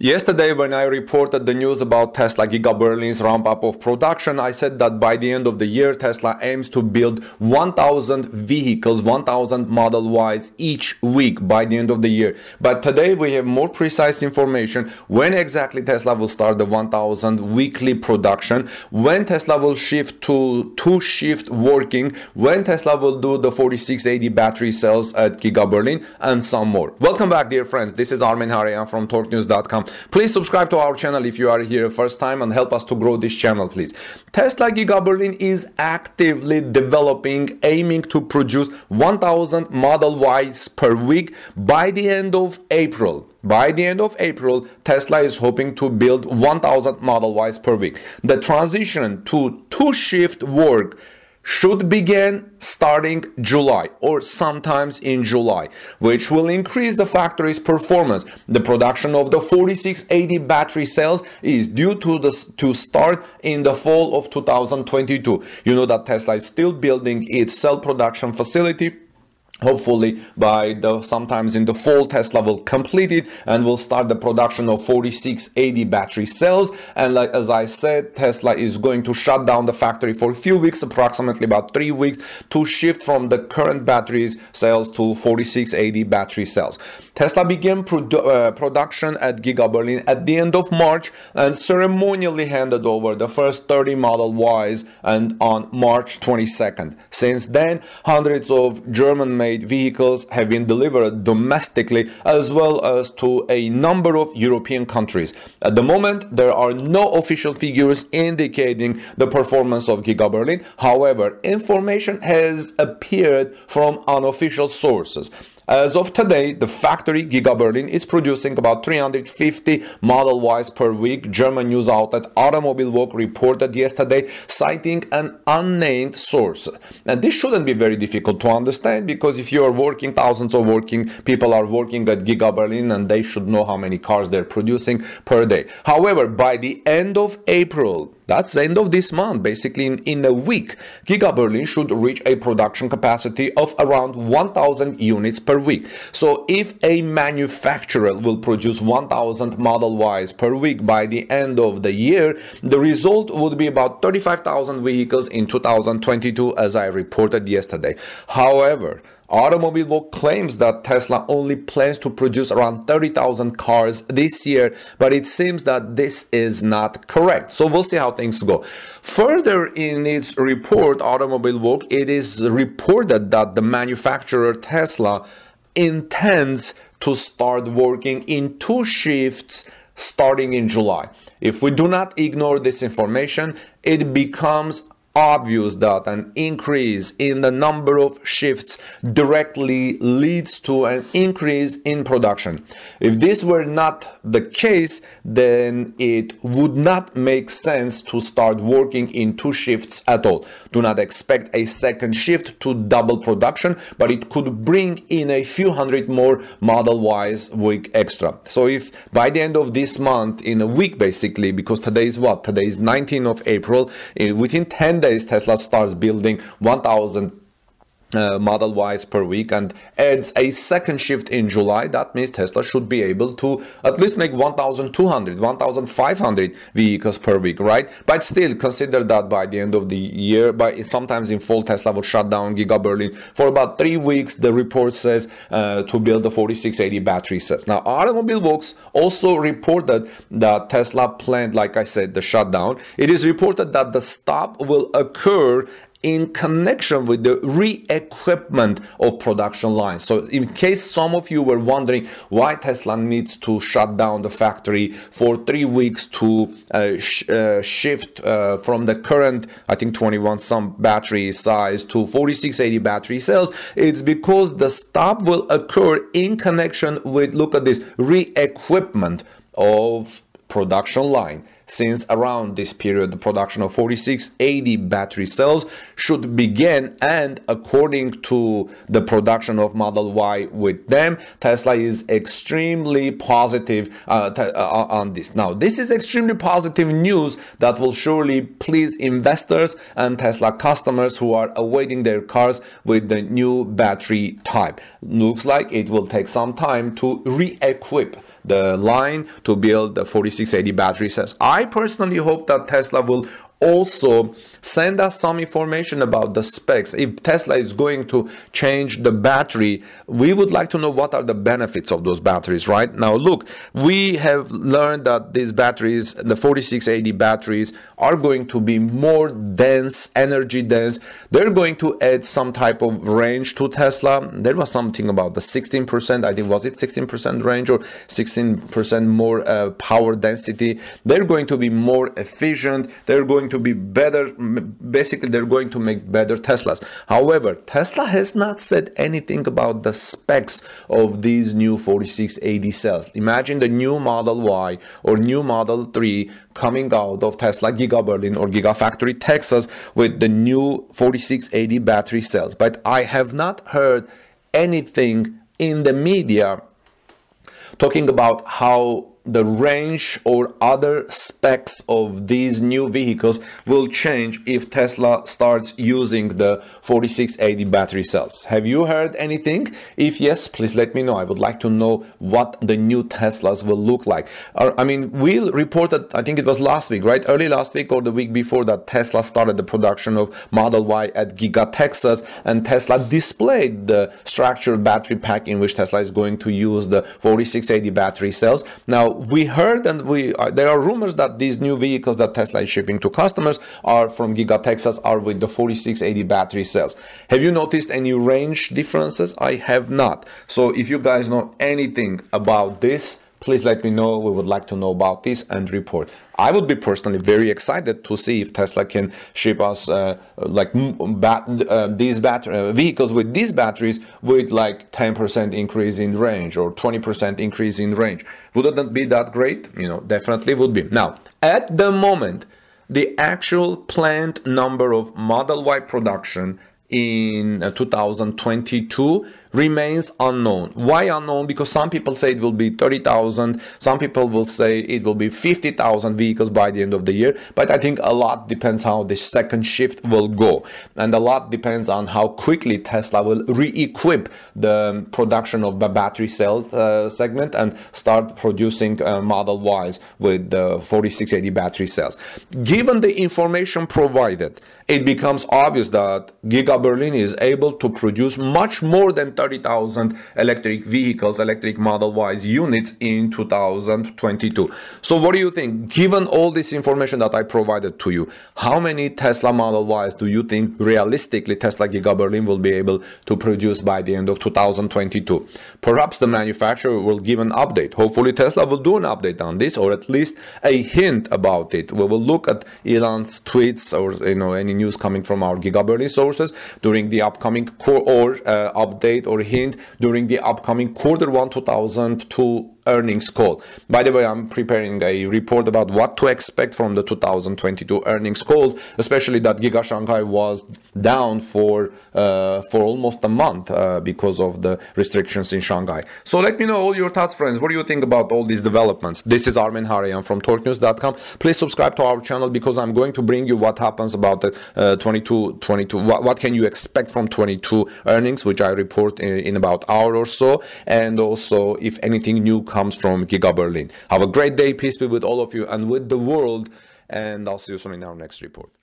Yesterday, when I reported the news about Tesla Giga Berlin's ramp up of production, I said that by the end of the year, Tesla aims to build 1,000 vehicles, 1,000 Model Ys each week by the end of the year. But today, we have more precise information when exactly Tesla will start the 1,000 weekly production, when Tesla will shift to two shift working, when Tesla will do the 4680 battery cells at Giga Berlin, and some more. Welcome back, dear friends. This is Armen Hareyan from TorqueNews.com. Please subscribe to our channel if you are here first time and help us to grow this channel, please. Tesla Giga Berlin is actively developing, aiming to produce 1000 Model Ys per week by the end of April. By the end of April, Tesla is hoping to build 1000 Model Ys per week. The transition to two shift work should begin starting July or sometimes in July, which will increase the factory's performance. The production of the 4680 battery cells is due to, the, to start in the fall of 2022. You know that Tesla is still building its cell production facility hopefully by the sometimes in the fall tesla will complete it and will start the production of 4680 battery cells. And like as i said tesla is going to shut down the factory for a few weeks approximately about three weeks to shift from the current batteries cells to 4680 battery cells. Tesla began produ uh, production at giga berlin at the end of march and ceremonially handed over the first 30 model ys and on march 22nd since then hundreds of german made vehicles have been delivered domestically as well as to a number of European countries. At the moment, there are no official figures indicating the performance of Giga Berlin. However, information has appeared from unofficial sources. As of today, the factory Giga Berlin is producing about 350 Model Ys per week. German news outlet Automobilwoche reported yesterday, citing an unnamed source. And this shouldn't be very difficult to understand because if you are working, thousands of working people are working at Giga Berlin and they should know how many cars they're producing per day. However, by the end of April, that's the end of this month. Basically, in, in a week, Giga Berlin should reach a production capacity of around 1,000 units per week. So, if a manufacturer will produce 1,000 Model Ys per week by the end of the year, the result would be about 35,000 vehicles in 2022, as I reported yesterday. However, Automobilwoche claims that Tesla only plans to produce around 30,000 cars this year, but it seems that this is not correct. So we'll see how things go. Further in its report, Automobilwoche, it is reported that the manufacturer Tesla intends to start working in two shifts starting in July. If we do not ignore this information, it becomes obvious that an increase in the number of shifts directly leads to an increase in production. If this were not the case, then it would not make sense to start working in two shifts at all. Do not expect a second shift to double production, but it could bring in a few hundred more Model Ys week extra. So if by the end of this month, in a week basically, because today is what? Today is 19th of April, within 10 days Tesla starts building 1000 uh, Model Ys per week and adds a second shift in July, that means Tesla should be able to at least make 1,200, 1,500 vehicles per week, right? But still, consider that by the end of the year, by sometimes in fall, Tesla will shut down Giga Berlin for about three weeks. The report says uh, to build the 4680 battery sets. Now, Automobilwoche also reported that Tesla planned, like I said, the shutdown. It is reported that the stop will occur in connection with the re-equipment of production lines. So in case some of you were wondering why Tesla needs to shut down the factory for three weeks to uh, sh uh, shift uh, from the current, I think 21 some battery size to 4680 battery cells, it's because the stop will occur in connection with, look at this, re-equipment of production line. Since around this period, the production of 4680 battery cells should begin, and according to the production of Model Y with them, Tesla is extremely positive uh, uh, on this. Now, this is extremely positive news that will surely please investors and Tesla customers who are awaiting their cars with the new battery type. Looks like it will take some time to re-equip the line to build the 4680 battery cells. I personally hope that Tesla will also send us some information about the specs. If Tesla is going to change the battery, we would like to know what are the benefits of those batteries, right? Now, look, we have learned that these batteries, the 4680 batteries, are going to be more dense, energy dense. They're going to add some type of range to Tesla. There was something about the 16%, I think, was it 16% range or 16% more uh, power density? They're going to be more efficient. They're going to be better. Basically, they're going to make better Teslas. However, Tesla has not said anything about the specs of these new 4680 cells. Imagine the new Model Y or new Model 3 coming out of Tesla Giga Berlin or Gigafactory Texas with the new 4680 battery cells. But I have not heard anything in the media talking about how the range or other specs of these new vehicles will change if Tesla starts using the 4680 battery cells. Have you heard anything? If yes, please let me know. I would like to know what the new Teslas will look like. I mean, we reported, I think it was last week, right? Early last week or the week before that Tesla started the production of Model Y at Giga Texas and Tesla displayed the structured battery pack in which Tesla is going to use the 4680 battery cells. Now, we heard and we uh, there are rumors that these new vehicles that Tesla is shipping to customers are from Giga Texas are with the 4680 battery cells. Have you noticed any range differences? I have not. So if you guys know anything about this, please let me know. We would like to know about this and report. I would be personally very excited to see if Tesla can ship us uh, like bat uh, these battery uh, vehicles with these batteries with like 10% increase in range or 20% increase in range. Wouldn't that be that great? You know, definitely would be. Now, at the moment, the actual planned number of Model Y production in uh, 2022 remains unknown. Why unknown? Because some people say it will be 30,000, some people will say it will be 50,000 vehicles by the end of the year, but I think a lot depends how the second shift will go. And a lot depends on how quickly Tesla will re-equip the production of the battery cell uh, segment and start producing uh, Model Ys with the 4680 battery cells. Given the information provided, it becomes obvious that Giga Berlin is able to produce much more than 30,000 electric vehicles, electric Model Ys units in 2022. So what do you think? Given all this information that I provided to you, how many Tesla Model Ys do you think realistically Tesla Giga Berlin will be able to produce by the end of 2022? Perhaps the manufacturer will give an update. Hopefully Tesla will do an update on this or at least a hint about it. We will look at Elon's tweets or you know any news coming from our Giga Berlin sources during the upcoming core or uh, update or hint during the upcoming quarter one 2002 earnings call. By the way, I'm preparing a report about what to expect from the 2022 earnings call, especially that Giga Shanghai was down for uh, for almost a month uh, because of the restrictions in Shanghai. So let me know all your thoughts, friends. What do you think about all these developments? This is Armen Hareyan from TorqueNews.com. Please subscribe to our channel because I'm going to bring you what happens about the uh, 22, 22. What, what can you expect from 22 earnings, which I report in, in about hour or so, and also if anything new comes from Giga Berlin. Have a great day. Peace be with all of you and with the world. And I'll see you soon in our next report.